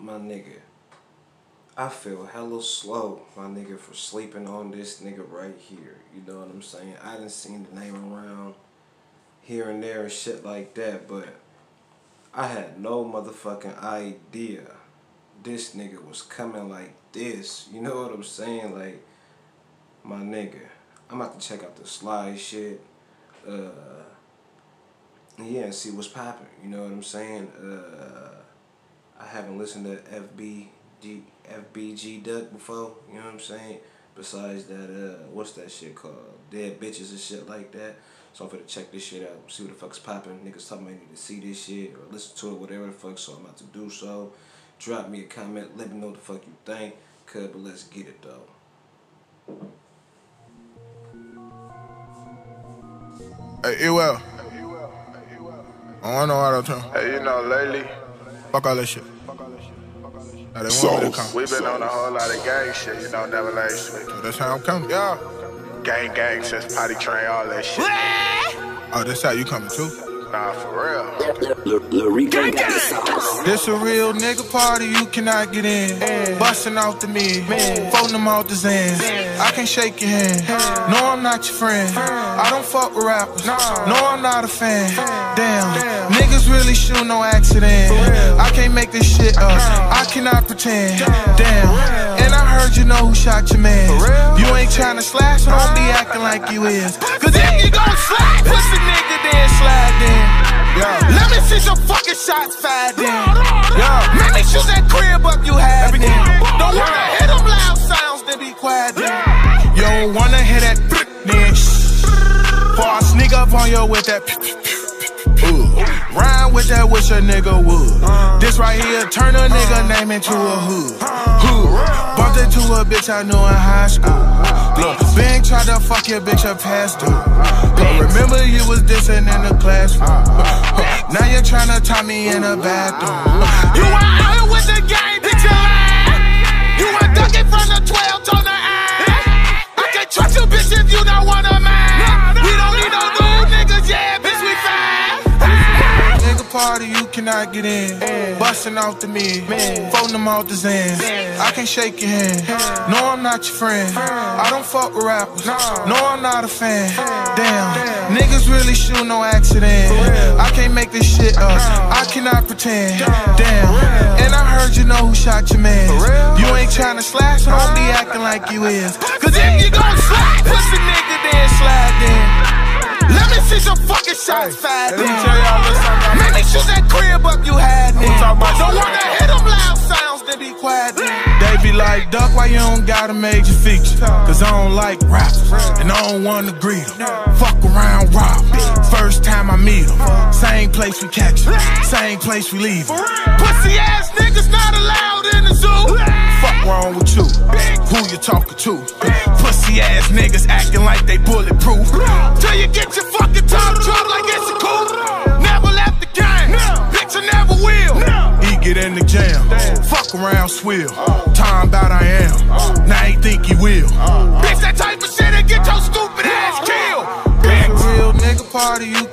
my nigga, I feel hella slow, my nigga, for sleeping on this nigga right here. You know what I'm saying? I didn't seen the name around here and there and shit like that, but I had no motherfucking idea this nigga was coming like this. You know what I'm saying? Like, my nigga, I'm about to check out the slide shit. Uh, yeah, and see what's popping. You know what I'm saying? Uh, I haven't listened to FBG FBG Duck before. You know what I'm saying? Besides that, uh, what's that shit called? Dead bitches and shit like that. So I'm gonna check this shit out, see what the fuck's popping. Niggas tell me I need to see this shit or listen to it, whatever the fuck. So I'm about to do so. Drop me a comment, let me know what the fuck you think. Cuz, but let's get it though. Hey, well. I don't know auto tune. Hey, you know, lately, Fuck all that shit. Now they want me to come. we been on a whole lot of gang shit, you know, never late sweet. So that's how I'm coming. Yeah. Gang, gang, since potty train, all that shit. Oh, that's how you coming too? Nah, for real. This a real nigga party, you cannot get in. Busting out the mid, folding them out the Zans. I can shake your hand. No, I'm not your friend. I don't fuck with rappers. No, I'm not a fan. Damn, niggas really shoot no accident. I can't make this shit up. I cannot pretend. Damn, and I heard you know who shot your man. You ain't tryna slash, so don't be acting like you is. Cause if you gon' slide, pussy nigga, then slide then. Yeah. Let me see some fucking shots fired then. Yeah. Let me shoot that crib up you had then. Don't wanna hear them loud sounds, then be quiet then. You don't wanna hear that then shh. Before I sneak up on you with that Ooh. Rhyme with that, wish a nigga would. Uh. This right here, turn a nigga uh. name into a uh. hood. Hood. Bumped into a bitch I knew in high school. Look, Bang tried to fuck your bitch up past due. But remember you was dissing in the classroom. Now you're trying to tie me in a bathroom. You were cannot get in. Busting out the mid, folding them out the Zans. I can't shake your hand. No, I'm not your friend. I don't fuck with rappers. No, I'm not a fan. Damn, niggas really shoot no accident. I can't make this shit up. I cannot pretend. Damn, and I heard you know who shot your man. You ain't tryna slash, so don't be acting like you is. Cause if you gon' slide, pussy nigga, then slide then. Let me see some fucking shots fired up you. Don't wanna hear them loud sounds, then be quiet. They be like, Duck, why you don't got a major feature? Cause I don't like rappers, and I don't wanna greet them. Fuck around, rob. First time I meet them. Same place we catch catch 'em, same place we leave 'em. Pussy ass niggas not allowed in the zoo. Fuck wrong with you? Who you talking to? Pussy ass niggas acting like they bulletproof. Till you get your fucking top around, swill. Time about I am, now he think he will.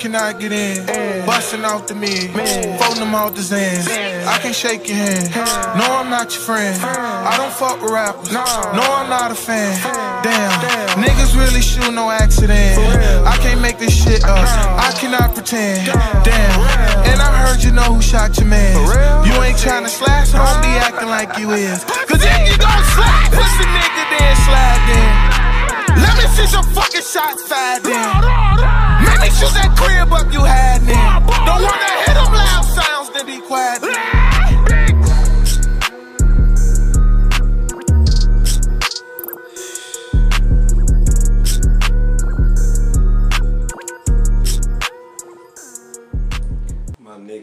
Cannot get in. Busting out the mid, folding them out the Zans. I can shake your hand. No, I'm not your friend. I don't fuck with rappers. No, I'm not a fan. Damn, niggas really shoot no accident. I can't make this shit up. I cannot pretend. Damn, and I heard you know who shot your man. You ain't trying to slash, so don't be acting like you is. Cause if you gon'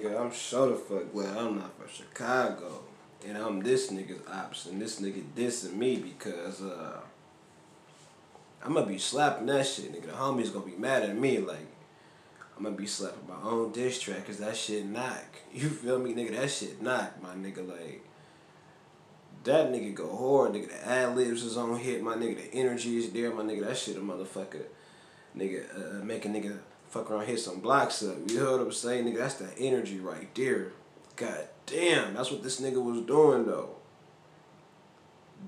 nigga, I'm sure the fuck well, I'm not from Chicago. And I'm this nigga's ops and this nigga dissing me because uh I'm gonna be slapping that shit, nigga. The homies gonna be mad at me like I'm gonna be slapping my own diss track cause that shit knock. You feel me, nigga? That shit knock, my nigga. Like that nigga go hard, nigga. The ad libs is on hit, my nigga. The energy is there, my nigga. That shit a motherfucker, nigga. Uh, make a nigga fuck around hit some blocks up. You know what I'm saying, nigga? That's the energy right there. God damn, that's what this nigga was doing though.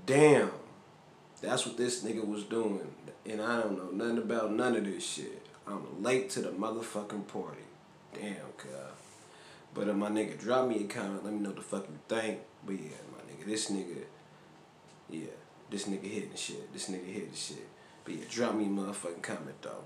Damn. That's what this nigga was doing. And I don't know nothing about none of this shit. I'm late to the motherfucking party. Damn, cuz. But if my nigga drop me a comment, let me know the fuck you think. But yeah, my nigga, this nigga, yeah, this nigga hitting shit. This nigga hitting shit. But yeah, drop me a motherfucking comment though.